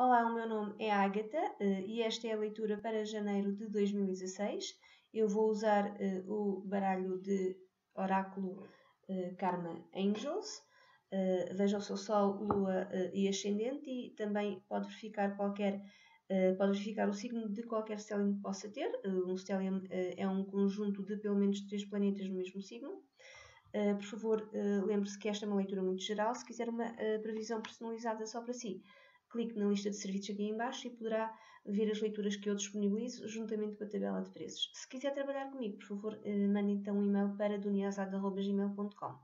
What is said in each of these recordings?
Olá, o meu nome é Agatha eh, e esta é a leitura para janeiro de 2016. Eu vou usar eh, o baralho de Oráculo eh, Karma Angels. Veja o seu Sol, Lua e Ascendente e também pode verificar qualquer pode verificar o signo de qualquer stellium que possa ter. Um stellium é um conjunto de pelo menos três planetas no mesmo signo. por favor, lembre-se que esta é uma leitura muito geral. Se quiser uma previsão personalizada só para si, clique na lista de serviços aqui em baixo e poderá ver as leituras que eu disponibilizo juntamente com a tabela de preços. Se quiser trabalhar comigo, por favor, eh, mande então um e-mail para duniazada.gmail.com.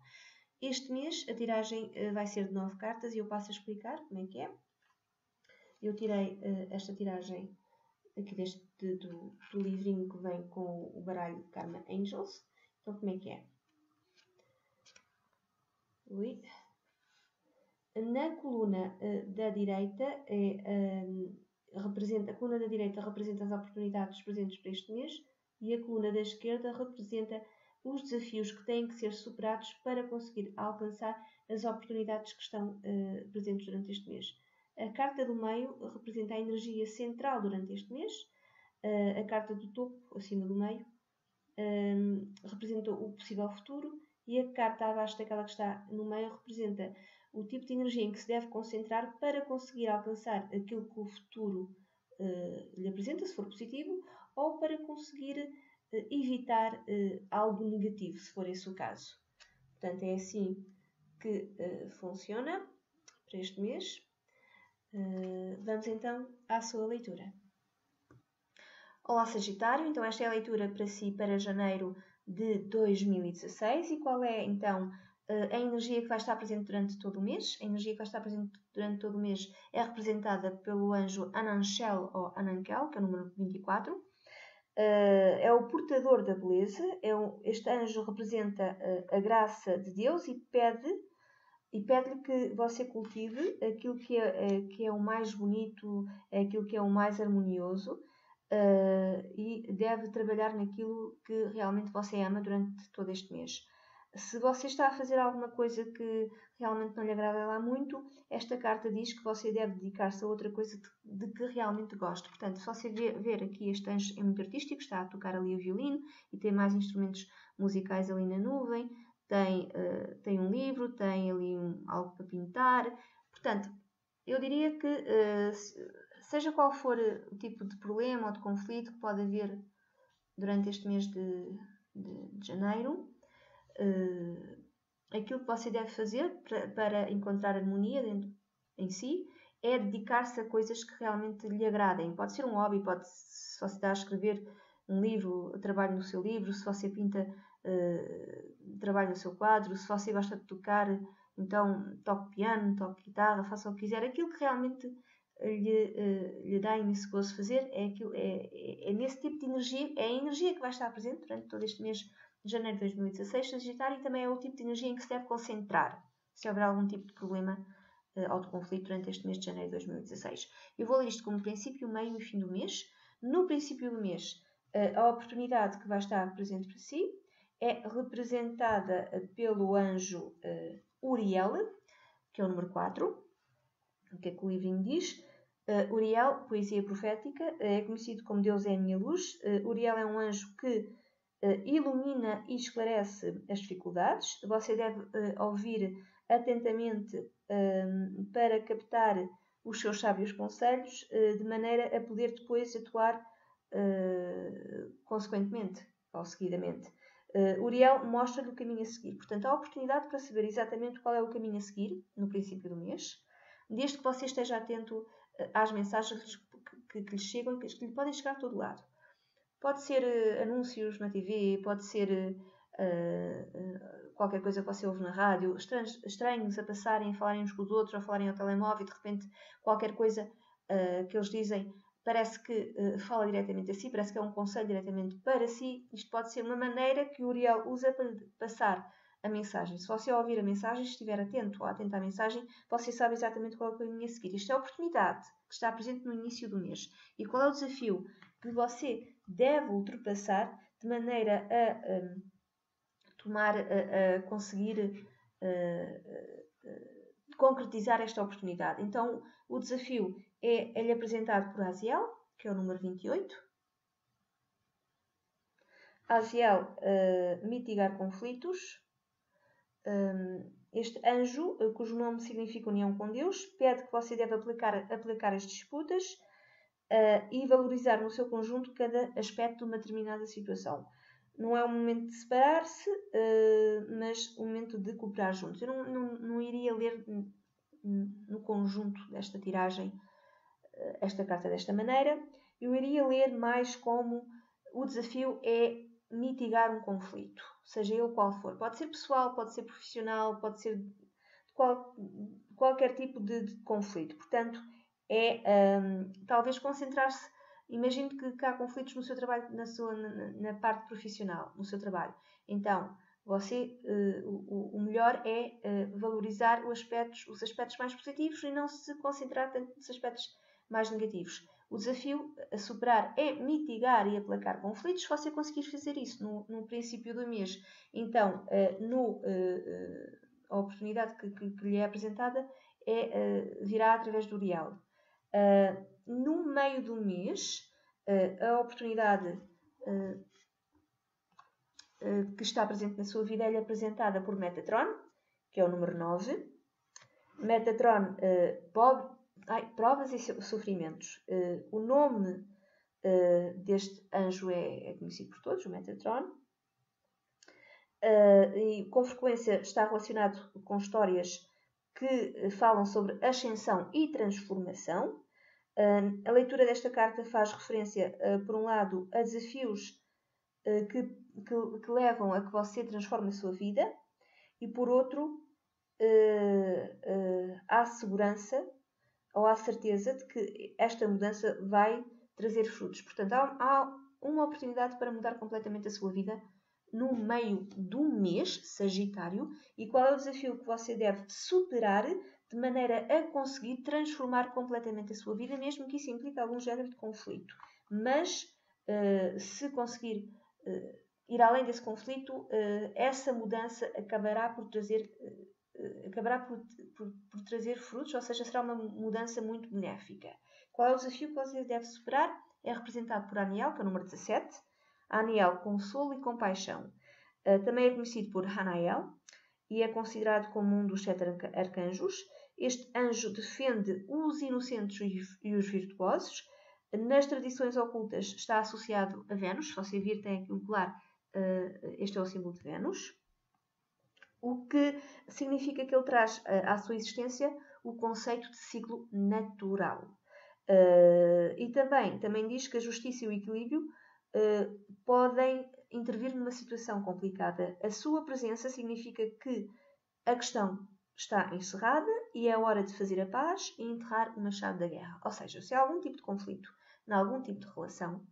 Este mês a tiragem eh, vai ser de 9 cartas e eu passo a explicar como é que é. Eu tirei eh, esta tiragem aqui deste, do, do livrinho que vem com o baralho de Karma Angels. Então como é que é? Ui. Na coluna uh, da direita, é, um, representa, a coluna da direita representa as oportunidades presentes para este mês e a coluna da esquerda representa os desafios que têm que ser superados para conseguir alcançar as oportunidades que estão uh, presentes durante este mês. A carta do meio representa a energia central durante este mês, uh, a carta do topo, acima do meio, um, representa o possível futuro e a carta abaixo daquela que está no meio representa o tipo de energia em que se deve concentrar para conseguir alcançar aquilo que o futuro uh, lhe apresenta, se for positivo, ou para conseguir uh, evitar uh, algo negativo, se for esse o caso. Portanto, é assim que funciona para este mês. vamos então à sua leitura. Olá, Sagitário. Então, esta é a leitura para si para janeiro de 2016. E qual é então a energia que vai estar presente durante todo o mês. A energia que vai estar presente durante todo o mês é representada pelo anjo Ananshel ou Anankel, que é o número 24. é o portador da beleza. É este anjo representa a graça de Deus e pede e pede-lhe que você cultive aquilo que é, que é o mais bonito, aquilo que é o mais harmonioso e deve trabalhar naquilo que realmente você ama durante todo este mês. Se você está a fazer alguma coisa que realmente não lhe agrada lá muito, esta carta diz que você deve dedicar-se a outra coisa de, de, que realmente gosta. Portanto, se você ver, aqui este anjo é muito artístico, está a tocar ali o violino e tem mais instrumentos musicais ali na nuvem, tem, uh, tem um livro, tem ali um, algo para pintar. Portanto, eu diria que, uh, seja qual for o tipo de problema ou de conflito que pode haver durante este mês de, de, de janeiro, aquilo que você deve fazer para, para encontrar harmonia dentro, em si é dedicar-se a coisas que realmente lhe agradem. Pode ser um hobby, pode se você está a escrever um livro, trabalhe no seu livro, se você pinta, uh, trabalhe no seu quadro, se você gosta de tocar, então toque piano, toque guitarra, faça o que quiser. Aquilo que realmente lhe, uh, lhe dá imenso gozo fazer é, aquilo, é, é, é, nesse tipo de energia, é a energia que vai estar presente durante todo este mês de janeiro de 2016, Sagitário, também é o tipo de energia em que se deve concentrar se houver algum tipo de problema uh, ou de conflito durante este mês de janeiro de 2016. Eu vou ler isto como princípio, meio e fim do mês. No princípio do mês, uh, a oportunidade que vai estar presente para si é representada uh, pelo anjo Uriel, que é o número 4. O que é que o livrinho diz? Uriel, poesia profética, é conhecido como Deus é a minha luz. Uriel é um anjo que ilumina e esclarece as dificuldades. Você deve uh, ouvir atentamente uh, para captar os seus sábios conselhos, de maneira a poder depois atuar consequentemente ou seguidamente. Uriel mostra-lhe o caminho a seguir. Portanto, há oportunidade para saber exatamente qual é o caminho a seguir no princípio do mês, desde que você esteja atento às mensagens que, que, que lhe chegam e que lhe podem chegar a todo lado. Pode ser uh, anúncios na TV, pode ser uh, qualquer coisa que você ouve na rádio, estranhos, estranhos a passarem, a falarem uns com os outros, ou a falarem ao telemóvel e de repente qualquer coisa que eles dizem parece que fala diretamente a si, parece que é um conselho diretamente para si. Isto pode ser uma maneira que o Uriel usa para passar a mensagem. Se você ouvir a mensagem, estiver atento ou atento à mensagem, você sabe exatamente qual é o caminho a seguir. Isto é a oportunidade que está presente no início do mês. E qual é o desafio que você deve ultrapassar de maneira a, a tomar, a, a conseguir a, concretizar esta oportunidade. Então, o desafio é, é-lhe apresentado por Aziel, que é o número 28. Aziel, uh, mitigar conflitos. Um, este anjo, uh, cujo nome significa união com Deus, pede que você deve aplicar, aplicar as disputas uh, e valorizar no seu conjunto cada aspecto de uma determinada situação. Não é o momento de separar-se, uh, mas o momento de cooperar juntos. Eu não, não, não iria ler no conjunto desta tiragem uh, esta carta desta maneira. Eu iria ler mais como o desafio é mitigar um conflito, seja ele qual for. Pode ser pessoal, pode ser profissional, pode ser de qual, qualquer tipo de, de conflito. Portanto, é um, talvez concentrar-se. Imagine que, que, há conflitos no seu trabalho, na, sua, na, na parte profissional, no seu trabalho. Então, você, uh, o, o, melhor é uh, valorizar os aspectos, os aspectos mais positivos e não se concentrar tanto nos aspectos mais negativos. O desafio a superar é mitigar e aplacar conflitos se você conseguir fazer isso no, no princípio do mês. Então, uh, no, a oportunidade que, que, que, lhe é apresentada é, virá através do real. Uh, no meio do mês, uh, a oportunidade uh, que está presente na sua vida é apresentada por Metatron, que é o número 9. Metatron, ai, provas e sofrimentos. o nome deste anjo é, é, conhecido por todos, o Metatron. e com frequência está relacionado com histórias que falam sobre ascensão e transformação. A leitura desta carta faz referência, uh, por um lado, a desafios uh, que, que, que, levam a que você transforme a sua vida, e por outro, à segurança ou à certeza de que esta mudança vai trazer frutos. Portanto, há, há uma oportunidade para mudar completamente a sua vida no meio do mês Sagitário e qual é o desafio que você deve superar de maneira a conseguir transformar completamente a sua vida, mesmo que isso implique algum género de conflito. Mas uh, se conseguir uh, ir além desse conflito, uh, essa mudança acabará por trazer acabará por, por, por, trazer frutos, ou seja, será uma mudança muito benéfica. Qual é o desafio que você deve superar? É representado por Aniel, que é o número 17. Aniel, consolo e compaixão. também é conhecido por Hanael e é considerado como um dos sete arcanjos. Este anjo defende os inocentes e os virtuosos. Nas tradições ocultas está associado a Vênus. Se você vir, tem aqui um colar. Eh, este é o símbolo de Vênus. O que significa que ele traz eh, à sua existência o conceito de ciclo natural. Eh, e também, também diz que a justiça e o equilíbrio podem intervir numa situação complicada. A sua presença significa que a questão está encerrada e é hora de fazer a paz e enterrar uma chave da guerra. Ou seja, se há algum tipo de conflito, em algum tipo de relação,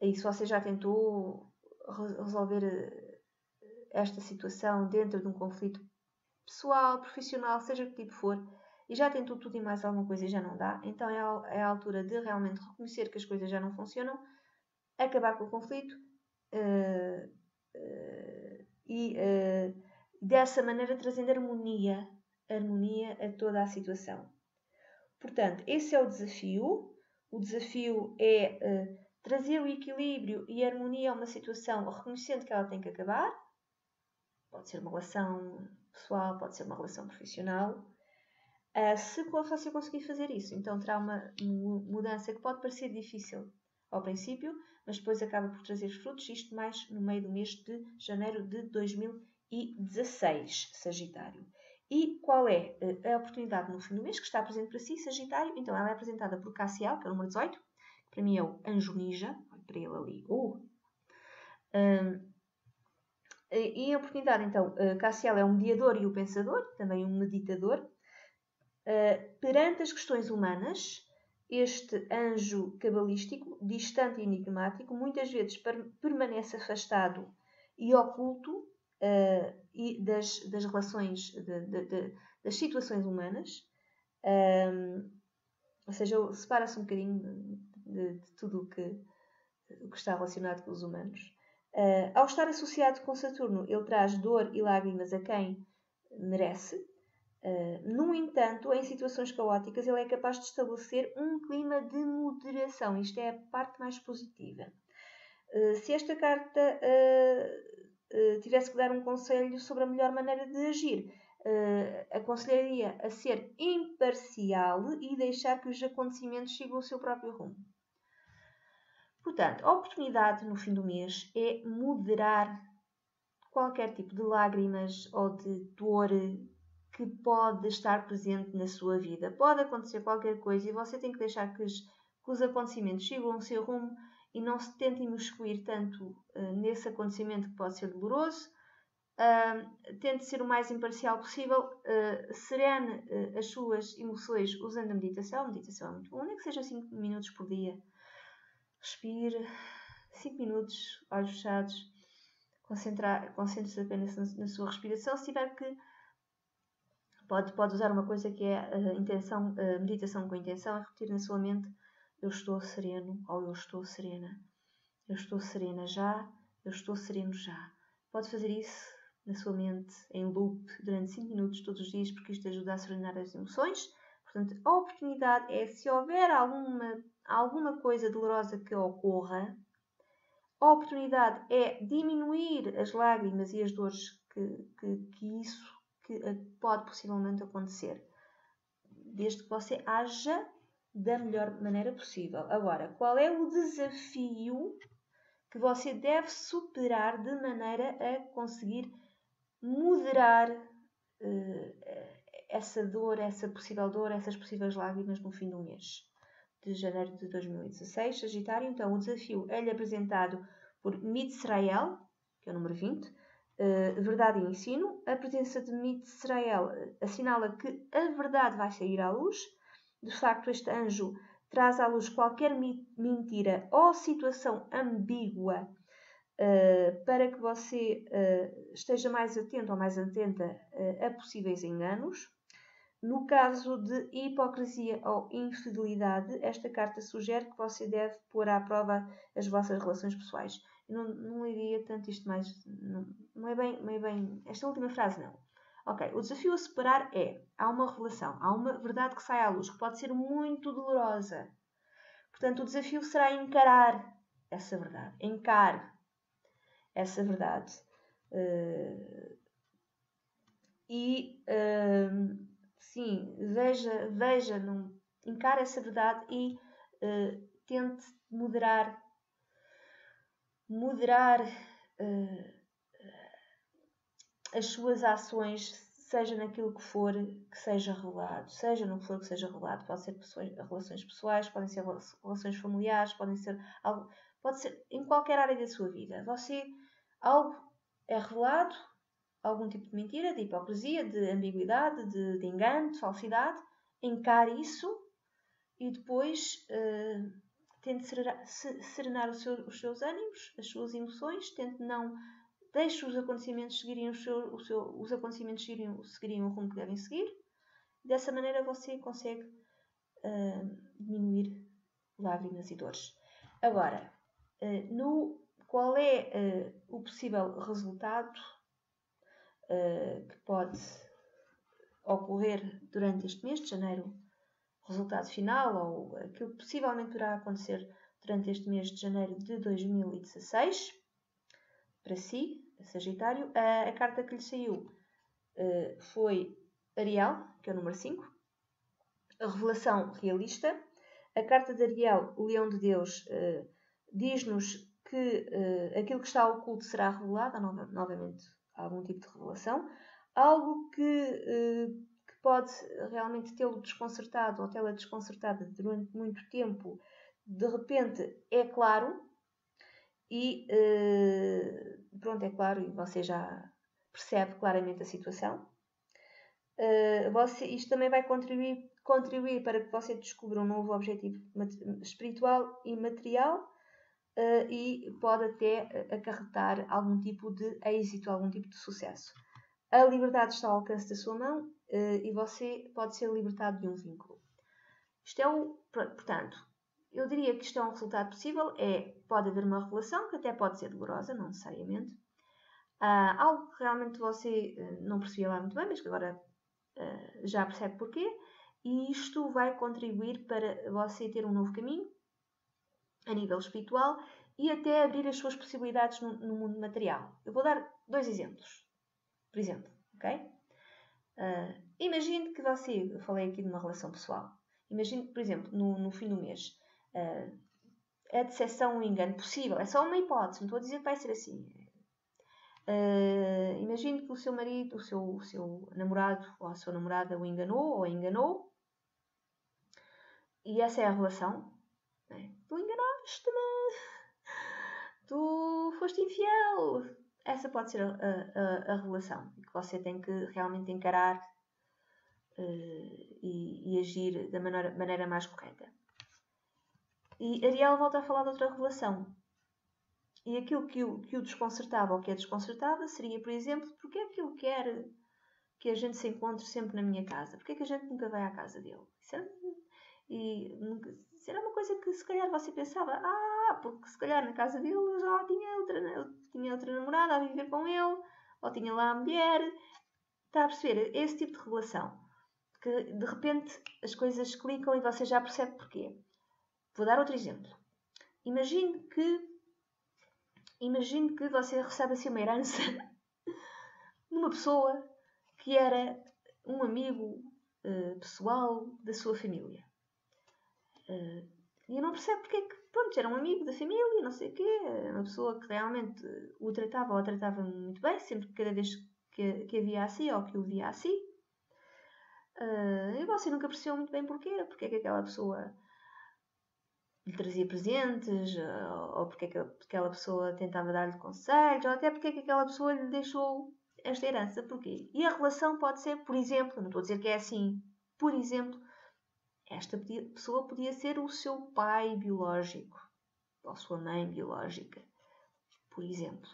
e se você já tentou resolver eh, esta situação dentro de um conflito pessoal, profissional, seja que tipo for, e já tentou tudo e mais alguma coisa e já não dá, então é a, é a altura de realmente reconhecer que as coisas já não funcionam, acabar com o conflito uh, uh, e uh, dessa maneira trazendo harmonia, harmonia a toda a situação. Portanto, esse é o desafio. O desafio é trazer o equilíbrio e a harmonia a uma situação, reconhecendo que ela tem que acabar. Pode ser uma relação pessoal, pode ser uma relação profissional. Uh, se você conseguir fazer isso, então terá uma mudança que pode parecer difícil ao princípio, mas depois acaba por trazer frutos, isto mais no meio do mês de janeiro de 2020 e 16, Sagitário. E qual é eh, a oportunidade no fim do mês que está presente para si, Sagitário? Então, ela é apresentada por Cassiel, que é o número 18, que para mim é o Anjo Ninja. Olha para ele ali. Uh. Um, e a oportunidade, então, eh, Cassiel é um mediador e o pensador, também um meditador. Uh, perante as questões humanas, este anjo cabalístico, distante e enigmático, muitas vezes permanece afastado e oculto uh, e das, das relações, de, de, de, das situações humanas, um, ou seja, separa-se um bocadinho de, tudo o que, que está relacionado com os humanos. Uh, ao estar associado com Saturno, ele traz dor e lágrimas a quem merece. Uh, no entanto, em situações caóticas, ele é capaz de estabelecer um clima de moderação. Isto é a parte mais positiva. Uh, se esta carta uh, tivesse que dar um conselho sobre a melhor maneira de agir, aconselharia a ser imparcial e deixar que os acontecimentos sigam o seu próprio rumo. Portanto, a oportunidade no fim do mês é moderar qualquer tipo de lágrimas ou de dor que pode estar presente na sua vida. Pode acontecer qualquer coisa e você tem que deixar que os, que os acontecimentos sigam o seu rumo e não se tente imiscuir tanto uh, nesse acontecimento que pode ser doloroso. Uh, tente ser o mais imparcial possível, uh, serene uh, as suas emoções usando a meditação. A meditação é muito bom, nem que seja 5 minutos por dia. Respire 5 minutos, olhos fechados, concentre-se apenas na, na, sua respiração. Se tiver que Pode, pode usar uma coisa que é a intenção, a meditação com intenção, é repetir na sua mente eu estou sereno ou eu estou serena. Eu estou serena já, eu estou sereno já. Pode fazer isso na sua mente em loop durante 5 minutos todos os dias, porque isto ajuda a serenar as emoções. Portanto, a oportunidade é se houver alguma, alguma coisa dolorosa que ocorra, a oportunidade é diminuir as lágrimas e as dores que, que, que isso que eh, pode possivelmente acontecer, desde que você haja da melhor maneira possível. Agora, qual é o desafio que você deve superar de maneira a conseguir moderar uh, essa dor, essa possível dor, essas possíveis lágrimas no fim do mês de janeiro de 2016, Sagitário. Então, o desafio é-lhe apresentado por Mitzrael, que é o número 20, uh, verdade e ensino. A presença de Mit Israel assinala que a verdade vai sair à luz. De facto, este anjo traz à luz qualquer mentira ou situação ambígua uh, para que você uh, esteja mais atento ou mais atenta a possíveis enganos. No caso de hipocrisia ou infidelidade, esta carta sugere que você deve pôr à prova as vossas relações pessoais não, não leria tanto isto mais. Não, não, é bem, não é bem. Esta última frase não. Ok, o desafio a separar é: há uma revelação, há uma verdade que sai à luz, que pode ser muito dolorosa. Portanto, o desafio será encarar essa verdade. Encare essa verdade. Uh, e uh, sim, veja, veja, encare essa verdade e uh, tente moderar moderar uh, as suas ações, seja naquilo que for que seja revelado, seja no que for que seja revelado, pode ser pessoas, relações pessoais, podem ser relações familiares, podem ser algo, pode ser em qualquer área da sua vida. Você algo é revelado, algum tipo de mentira, de hipocrisia, de ambiguidade, de, de engano, de falsidade, encare isso e depois uh, tente serenar seu, os seus ânimos, as suas emoções, tente não deixe os acontecimentos seguirem o seu, o seu, os acontecimentos seguirem, seguirem o rumo que devem seguir. Dessa maneira você consegue uh, diminuir lágrimas e dores. Agora, uh, no, qual é uh, o possível resultado que pode ocorrer durante este mês de janeiro resultado final ou aquilo que possivelmente poderá acontecer durante este mês de janeiro de 2016 para si, Sagitário. A, carta que lhe saiu uh, foi Ariel, que é o número 5, a revelação realista. A carta de Ariel, o Leão de Deus, uh, diz-nos que uh, aquilo que está oculto será revelado, nova, novamente algum tipo de revelação, algo que pode realmente tê-lo desconcertado ou tê-la desconcertada durante muito tempo, de repente é claro e uh, pronto, é claro, e você já percebe claramente a situação. Uh, você, isto também vai contribuir, contribuir para que você descubra um novo objetivo espiritual e material uh, e pode até acarretar algum tipo de êxito, algum tipo de sucesso. A liberdade está ao alcance da sua mão e você pode ser libertado de um vínculo. Isto é o. Portanto, eu diria que isto é um resultado possível. É, pode haver uma revelação que até pode ser dolorosa, não necessariamente. Uh, algo que realmente você uh, não percebia lá muito bem, mas que agora uh, já percebe porquê, e isto vai contribuir para você ter um novo caminho a nível espiritual e até abrir as suas possibilidades no, no mundo material. Eu vou dar dois exemplos. Por exemplo, ok? Uh, imagine que você, eu falei aqui de uma relação pessoal, imagine que, por exemplo, no, no fim do mês, uh, a decepção um engano possível, é só uma hipótese, não estou a dizer que vai ser assim. Uh, imagine que o seu marido, o seu, o seu namorado ou a sua namorada o enganou ou a enganou, e essa é a relação. Né? Tu enganaste-me, tu foste infiel, essa pode ser a, a, a relação que você tem que realmente encarar uh, e, e, agir da maneira, maneira mais correta. E Ariel volta a falar de outra relação. E aquilo que o, que o desconcertava ou que é desconcertada seria, por exemplo, porque é que ele quer que a gente se encontre sempre na minha casa? Porque é que a gente nunca vai à casa dele? Isso era, e uma coisa que se calhar você pensava, ah, porque se calhar na casa dele eu já tinha outra, tinha outra namorada a viver com ele, ou tinha lá a mulher. Está a perceber? Esse tipo de relação. Que de repente as coisas clicam e você já percebe porquê. Vou dar outro exemplo. Imagine que imagine que você recebe assim uma herança numa pessoa que era um amigo uh, pessoal da sua família. Uh, e não percebe porque é que, pronto, era um amigo da família, não sei o quê, uma pessoa que realmente o tratava ou a tratava muito bem, sempre cada vez que, que a via assim ou que o via assim. Uh, e você nunca percebeu muito bem porquê, porque é que aquela pessoa lhe trazia presentes, ou porque é que aquela pessoa tentava dar-lhe conselhos, ou até porque é que aquela pessoa lhe deixou esta herança. Porquê? E a relação pode ser, por exemplo, não estou a dizer que é assim, por exemplo, esta pessoa podia ser o seu pai biológico ou sua mãe biológica, por exemplo,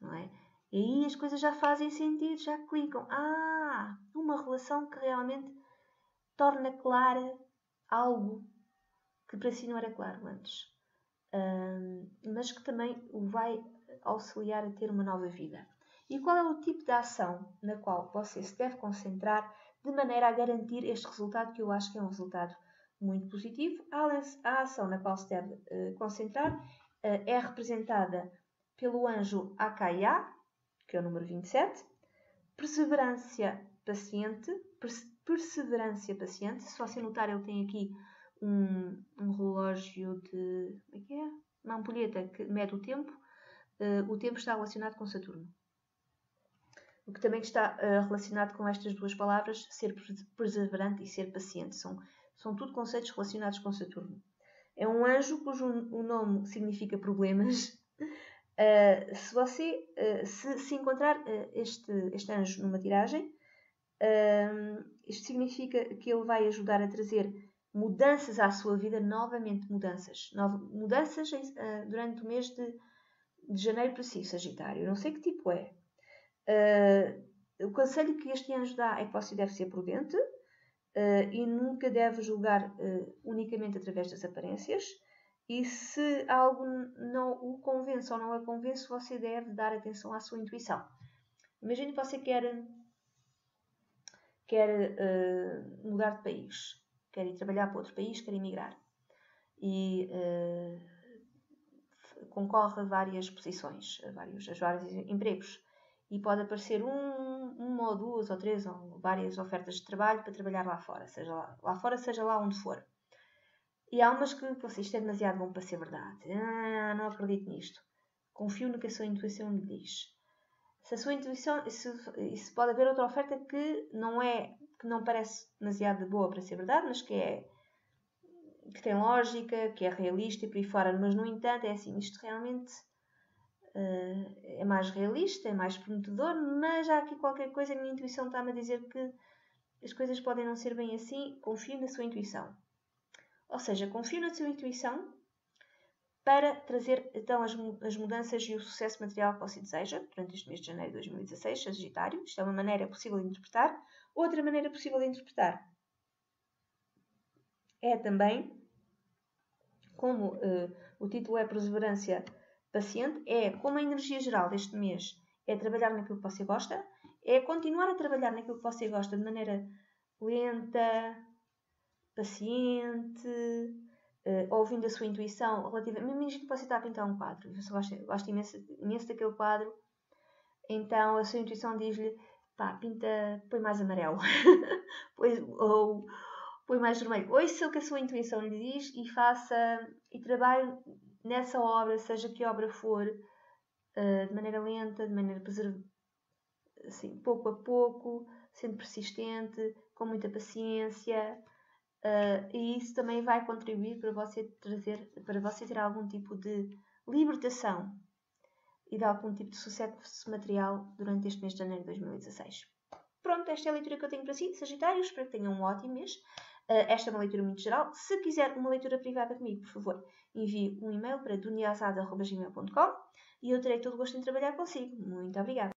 não é? E aí as coisas já fazem sentido, já clicam. Ah, uma relação que realmente torna clara algo que para si não era claro antes, um, mas que também o vai auxiliar a ter uma nova vida. E qual é o tipo de ação na qual você se deve concentrar de maneira a garantir este resultado, que eu acho que é um resultado muito positivo. A ação na qual se deve uh, concentrar uh, é representada pelo anjo Akaya, que é o número 27, perseverança paciente, perseverança paciente. Se você notar, ele tem aqui um, um relógio de. Como é que é? Uma ampulheta que mede o tempo. Uh, o tempo está relacionado com Saturno o que também está uh, relacionado com estas duas palavras, ser perseverante e ser paciente. São, são tudo conceitos relacionados com Saturno. É um anjo cujo o nome significa problemas. Uh, se você uh, se, se, encontrar este, este anjo numa tiragem, isto significa que ele vai ajudar a trazer mudanças à sua vida, novamente mudanças. mudanças durante o mês de, de janeiro para si, Sagitário. Não sei que tipo é, Uh, o conselho que este anjo dá é que você deve ser prudente uh, e nunca deve julgar uh, unicamente através das aparências. E se algo não o convence ou não a convence, você deve dar atenção à sua intuição. Imagine que você quer, quer mudar de país, quer ir trabalhar para outro país, quer emigrar. E concorre a várias posições, a vários, a vários empregos e pode aparecer um, uma ou duas ou três ou várias ofertas de trabalho para trabalhar lá fora, seja lá, lá fora, seja lá onde for. E há umas que, você, isto é demasiado bom para ser verdade. Ah, não acredito nisto. Confio no que a sua intuição lhe diz. Se a sua intuição, se, se pode haver outra oferta que não é, que não parece demasiado boa para ser verdade, mas que é que tem lógica, que é realista e por aí fora, mas no entanto é assim, isto realmente uh, é mais realista, é mais prometedor, mas há aqui qualquer coisa, a minha intuição está-me a dizer que as coisas podem não ser bem assim, confio na sua intuição. Ou seja, confio na sua intuição para trazer então as, as mudanças e o sucesso material que você deseja durante este mês de janeiro de 2016, Sagitário. Isto é uma maneira possível de interpretar. Outra maneira possível de interpretar é também, como uh, o título é Perseverança paciente é como a energia geral deste mês é trabalhar naquilo que você gosta é continuar a trabalhar naquilo que você gosta de maneira lenta, paciente, uh, ouvindo a sua intuição relativamente. Imagina que você está a pintar um quadro, você gosta, gosta imenso, imenso daquele quadro, então a sua intuição diz-lhe: pá, pinta, põe mais amarelo, ou põe mais vermelho. Ouça o que a sua intuição lhe diz e faça e trabalhe nessa obra, seja que obra for, uh, de maneira lenta, de maneira assim, pouco a pouco, sendo persistente, com muita paciência. Uh, e isso também vai contribuir para você trazer, para você ter algum tipo de libertação e de algum tipo de sucesso material durante este mês de janeiro de 2016. Pronto, esta é a leitura que eu tenho para si, Sagitário. Espero que tenham um ótimo mês. Esta é uma leitura muito geral. Se quiser uma leitura privada comigo, por favor, envie um e-mail para duniazada.gmail.com e eu terei todo o gosto em trabalhar consigo. Muito obrigada!